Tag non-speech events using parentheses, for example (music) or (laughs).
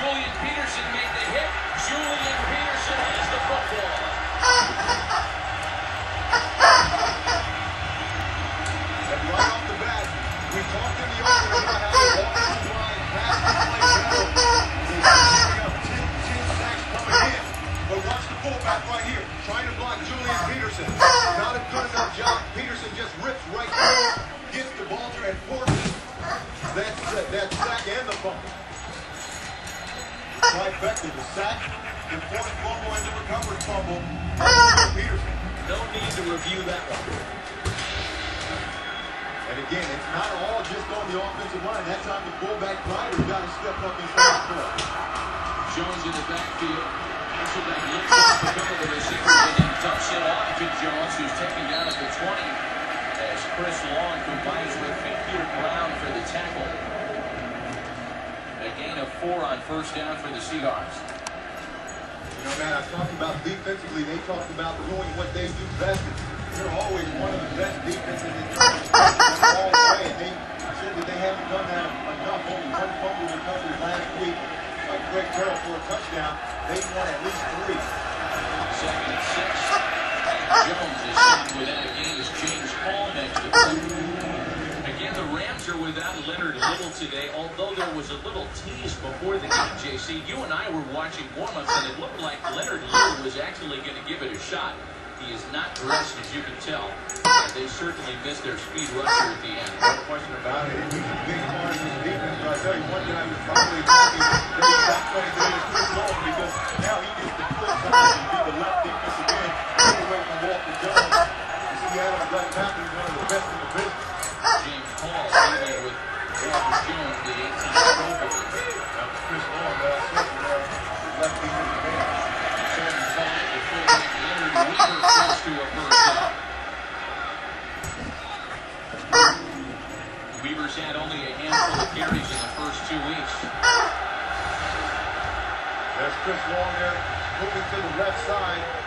Julian Peterson made the hit. Julian Peterson has the football. And right off the bat, we talked in the opener about how the offensive line passed play better. They picking 10, 10 sacks coming in. But watch the fullback right here, trying to block Julian Peterson. Not a good enough job. Peterson just rips right through, gets the ball and forces that, that, that sack and the fumble. Trifecta, the sack, the forced fumble, and the recovered fumble. (laughs) Peterson. No need to review that one. And again, it's not all just on the offensive line. That time the fullback Pryor's got to step up and start the play. Jones in the backfield. Hasselbeck looks off the middle of the receiver and then dumps it off to Jones, who's taken down at the 20 as Chris Long combines with Peter Brown for the tackle. Four on first down for the Seahawks. You know, man, I talked about defensively. They talked about doing what they do best. They're always one of the best defenses in the way. They said that they haven't done that enough. Only one fumble recovery last week. Like Greg Carroll for a touchdown. They won at least three. Second and six. And Jones is sitting without a gain as James Hall makes the play. Again, the Rams are without Leonard Little today, although there was a little tease before the game, JC. You and I were watching warm-ups, and it looked like Leonard Little was actually going to give it a shot. He is not dressed, as you can tell. And they certainly missed their speed rusher at the end. No question about it. He's a big part of this defense. But I tell you, one guy who's probably talking to be back playing today is because now he gets to something and be the left end. Get away from Walter Jones. You see Adam left tackle, he's one of the best Weaver's had only a handful of carries in the first two weeks. There's Chris Long there, moving to the left side.